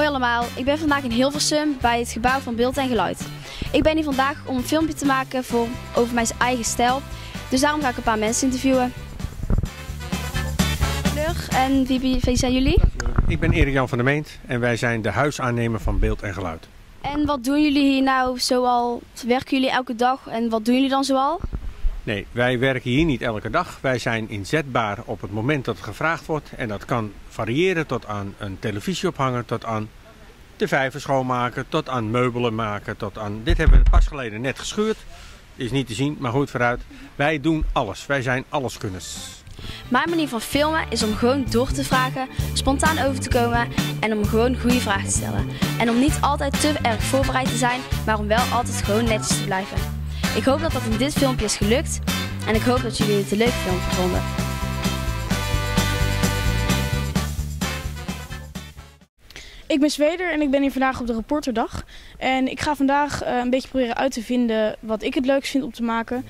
allemaal, ik ben vandaag in Hilversum bij het gebouw van Beeld en Geluid. Ik ben hier vandaag om een filmpje te maken voor, over mijn eigen stijl, dus daarom ga ik een paar mensen interviewen. En wie zijn jullie? Ik ben Erik-Jan van der Meent en wij zijn de huisaannemer van Beeld en Geluid. En wat doen jullie hier nou zoal? Werken jullie elke dag en wat doen jullie dan zoal? Nee, wij werken hier niet elke dag. Wij zijn inzetbaar op het moment dat gevraagd wordt. En dat kan variëren tot aan een televisie ophangen, tot aan de vijver schoonmaken, tot aan meubelen maken, tot aan... Dit hebben we pas geleden net geschuurd. Is niet te zien, maar goed vooruit. Wij doen alles. Wij zijn alleskunners. Mijn manier van filmen is om gewoon door te vragen, spontaan over te komen en om gewoon goede vragen te stellen. En om niet altijd te erg voorbereid te zijn, maar om wel altijd gewoon netjes te blijven. Ik hoop dat dat in dit filmpje is gelukt en ik hoop dat jullie het een leuk filmpje vonden. Ik ben Zweder en ik ben hier vandaag op de reporterdag. En ik ga vandaag eh, een beetje proberen uit te vinden wat ik het leukst vind om te maken.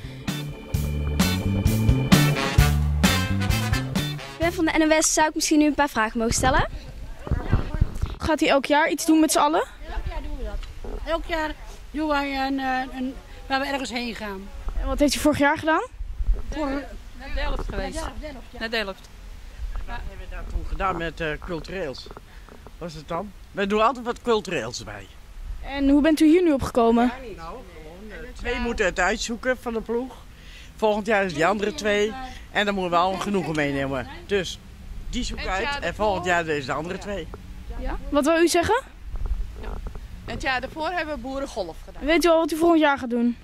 Ik ben van de NOS, zou ik misschien nu een paar vragen mogen stellen? Gaat hij elk jaar iets doen met z'n allen? Elk jaar doen wij een, eh, een, waar we ergens heen gaan. En wat heeft hij vorig jaar gedaan? Voor, Naar Delft geweest. ja, Delft, ja. Naar Delft. Wat hebben we daar toen gedaan met eh, cultureels? Wat is het dan? We doen altijd wat cultureels bij. En hoe bent u hier nu opgekomen? Nou, gewoon, eh, twee moeten het uitzoeken van de ploeg. Volgend jaar is die andere twee. En dan moeten we al genoegen meenemen. Dus die zoek uit en volgend jaar is de andere twee. Ja? Wat wil u zeggen? Het jaar daarvoor hebben we boerengolf gedaan. Weet u al wat u volgend jaar gaat doen?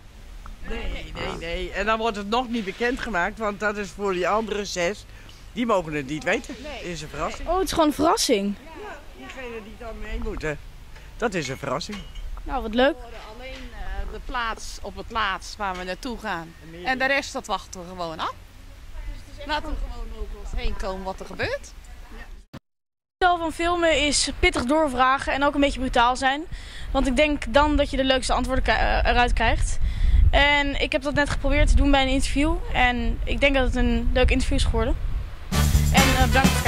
Nee, nee, nee. En dan wordt het nog niet bekendgemaakt, want dat is voor die andere zes. Die mogen het niet weten. Is een verrassing. Oh, het is gewoon een verrassing. Diegenen die dan mee moeten, dat is een verrassing. Nou, wat leuk. We worden alleen eh, de plaats op het laatst waar we naartoe gaan. En de rest, dat wachten we gewoon af. Laten we gewoon over ons heen komen wat er gebeurt. Het spel van filmen is pittig doorvragen en ook een beetje brutaal zijn. Want ik denk dan dat je de leukste antwoorden eh, eruit krijgt. En ik heb dat net geprobeerd te doen bij een interview. En ik denk dat het een leuk interview is geworden. En eh, bedankt voor het.